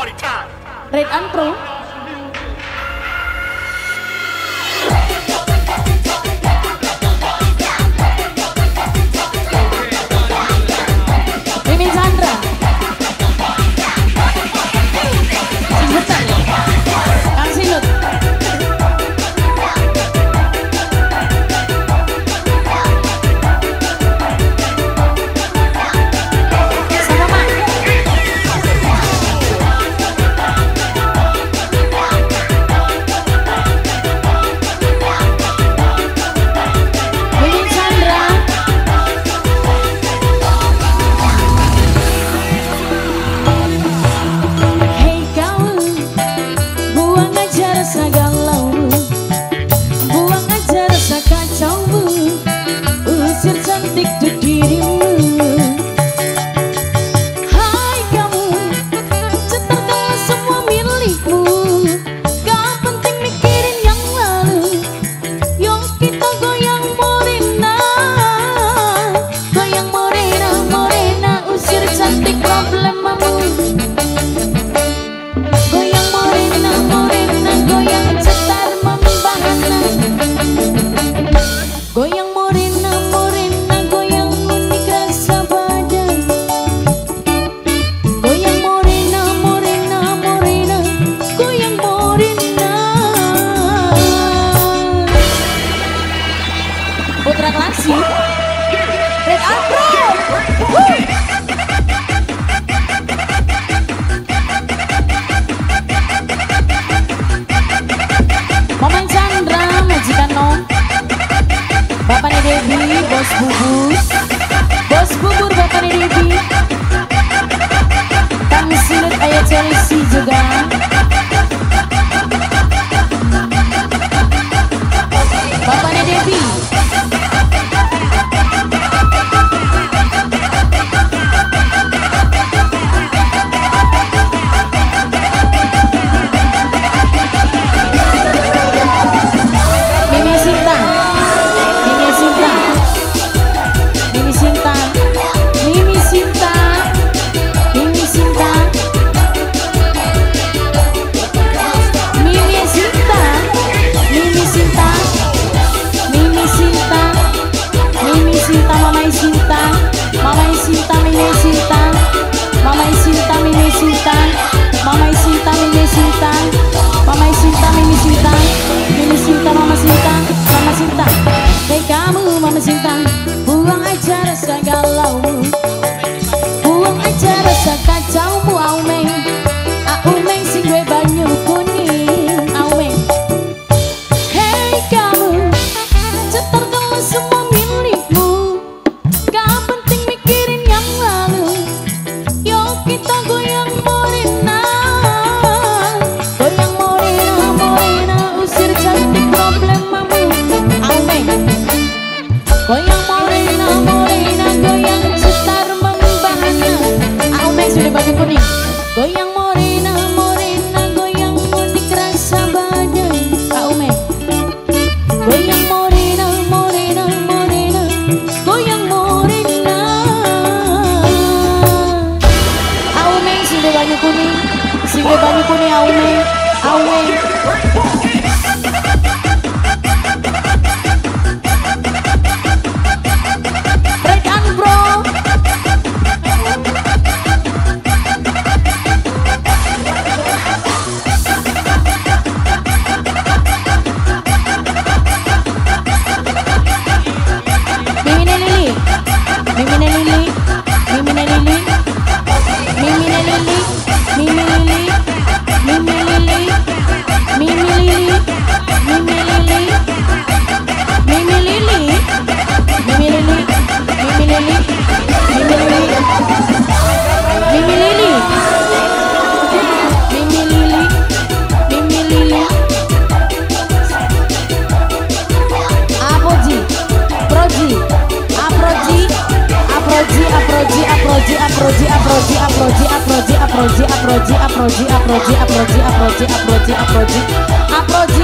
Red and Pro galaksi. Red Afro! Momen Chandra, majikan nom. Bapaknya Devi, bos bubus. Bos bubur bapaknya Devi. Tangsi Goyang Morina, morena, goyang unik rasa badan Kak Goyang Morina, Morina, morena, goyang Morina. Aume, kuning, kuning Aume, Aume 哩哩哩 aproji aproji aproji aproji aproji aproji aproji aproji aproji